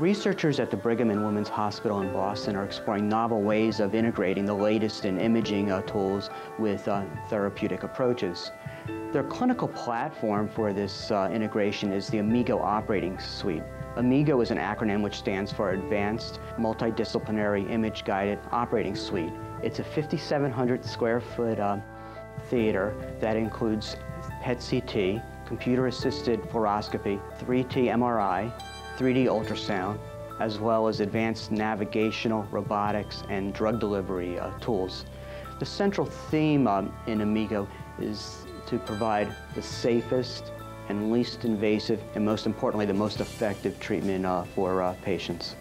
Researchers at the Brigham and Women's Hospital in Boston are exploring novel ways of integrating the latest in imaging uh, tools with uh, therapeutic approaches. Their clinical platform for this uh, integration is the AMIGO operating suite. AMIGO is an acronym which stands for Advanced Multidisciplinary Image Guided Operating Suite. It's a 5,700 square foot uh, theater that includes PET-CT, computer-assisted fluoroscopy, 3T MRI, 3D ultrasound, as well as advanced navigational, robotics, and drug delivery uh, tools. The central theme um, in AMIGO is to provide the safest and least invasive, and most importantly, the most effective treatment uh, for uh, patients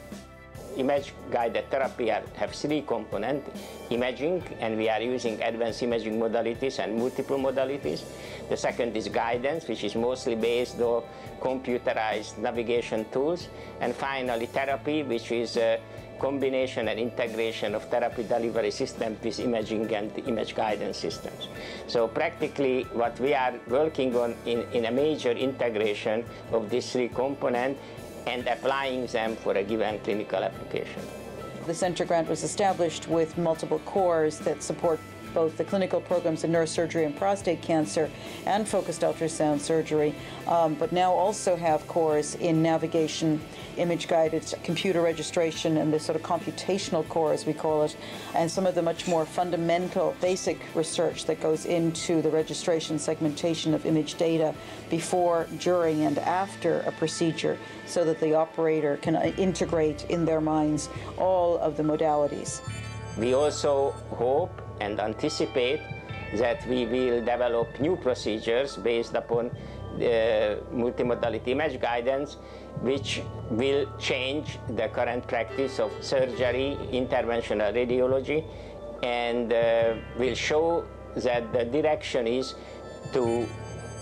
image-guided therapy have three components, imaging, and we are using advanced imaging modalities and multiple modalities. The second is guidance, which is mostly based on computerized navigation tools. And finally, therapy, which is a combination and integration of therapy delivery systems with imaging and image guidance systems. So practically what we are working on in, in a major integration of these three components and applying them for a given clinical application. The Center grant was established with multiple cores that support both the clinical programs in neurosurgery and prostate cancer and focused ultrasound surgery, um, but now also have cores in navigation, image-guided computer registration, and the sort of computational core, as we call it, and some of the much more fundamental, basic research that goes into the registration segmentation of image data before, during, and after a procedure so that the operator can uh, integrate in their minds all of the modalities. We also hope and anticipate that we will develop new procedures based upon the multimodality image guidance which will change the current practice of surgery, interventional radiology, and uh, will show that the direction is to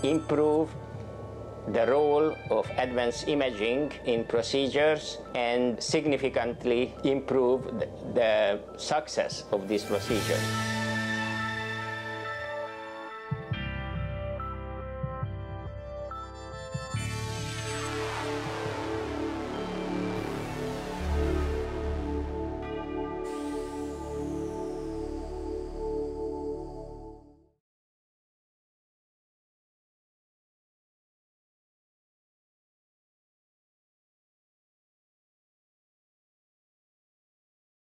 improve the role of advanced imaging in procedures and significantly improve the success of these procedures.